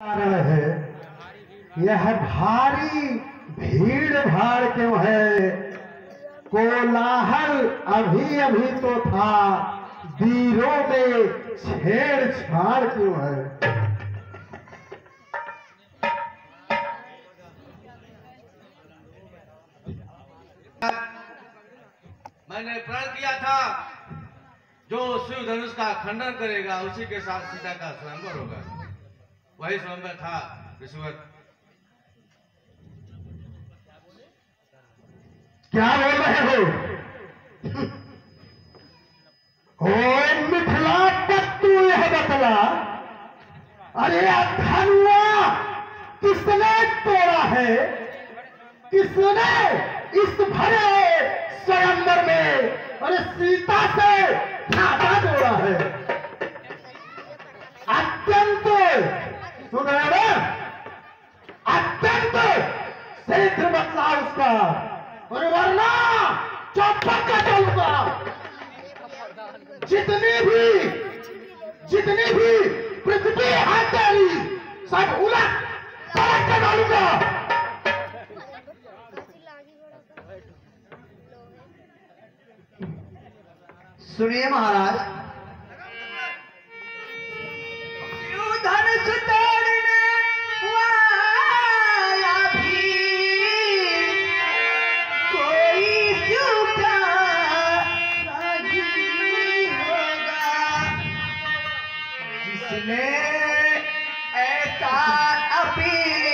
रहे हैं। यह भारी भीड़ भाड़ क्यों है? कोलाहल अभी अभी तो था, वीरों में छेड़छाड़ क्यों है? मैंने प्रण किया था, जो शिव धनुष का खंडन करेगा, उसी के साथ सीता का स्वयंवर होगा। वही स्वयंवर था रिश्वत क्या बोल रहे हो? ओ मिथिला तू यह बतला? अरे धनुआ, किसने तोड़ा है? किसने इस भरे स्वयंवर में? अरे सीता से धागा जोड़ा है अत्यंत सुन रहे हो ना अत्यंत शीघ्र बदला उसका और वरना चौपट का चलूँगा जितनी भी जितने भी पृथ्वी हाथ डाली सब उलट डालूँगा। सुनिए महाराज ऐसा अपराध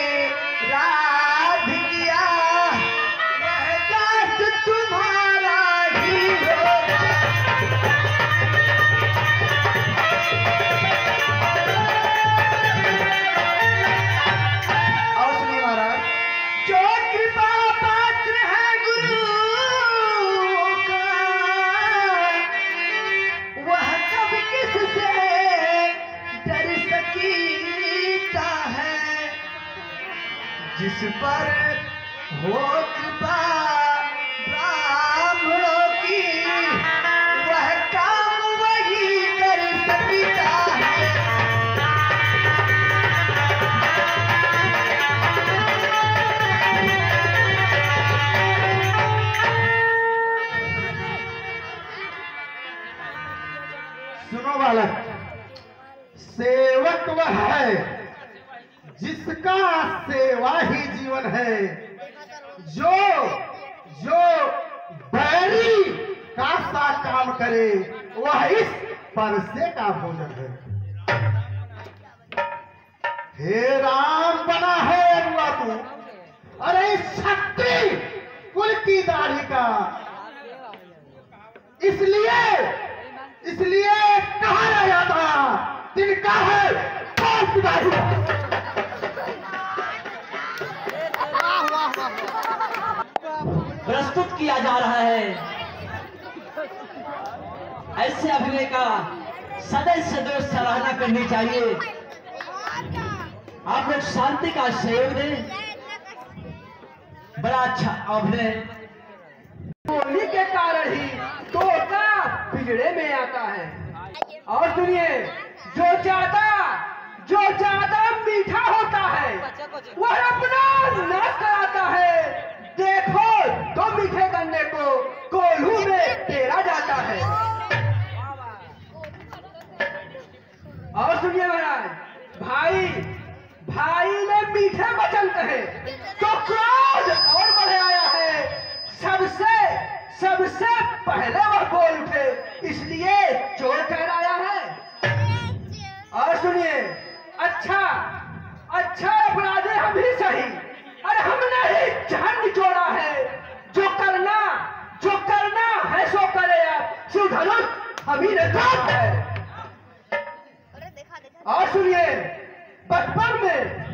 जिस पर हो कृपा ब्राह्मणों की, वह काम वही कर सकता है। सुनो बालक, सेवक वह है। जिसका सेवा ही जीवन है, जो जो बैरी का सा काम करे, वह इस परसे का भोजन है। हे राम, बना है अगुआ तू। अरे क्षत्रिय कुल की दाढ़ी का। इसलिए किया जा रहा है। ऐसे अभिनय का सदैव सदैव सराहना करनी चाहिए। आप लोग शांति का सहयोग दें। बड़ा अच्छा अभिनय। बोली के कारण ही तोता पिजड़े में आता है। और सुनिए, जो ज़्यादा सबसे पहले वह बोल उठे इसलिए चोर कहलाया है। और सुनिए अच्छा अच्छा अपराधी हम ही सही अरे हमने ही जान निचोड़ा है। जो करना जो करना है सो करे आप। हम ही। ने काम है और सुनिए बचपन में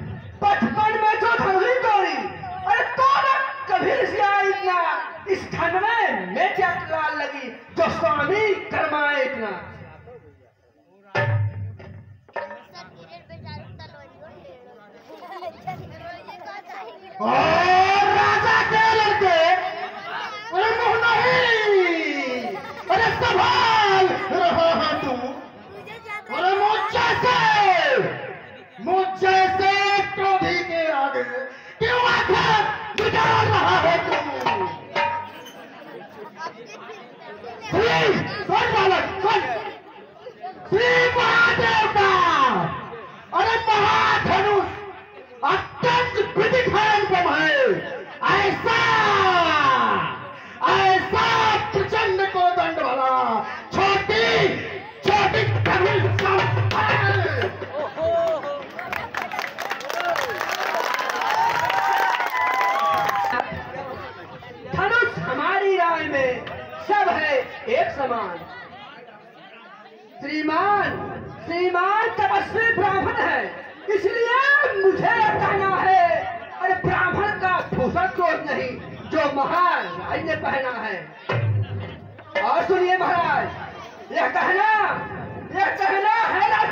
क्यों आखिर सब है एक समान। श्रीमान श्रीमान तपस्वी ब्राह्मण है। इसलिए मुझे कहना है। अरे ब्राह्मण का भूषण क्रोध नहीं, जो महाराज ने पहना है। और सुनिए महाराज, यह कहना यह कहना है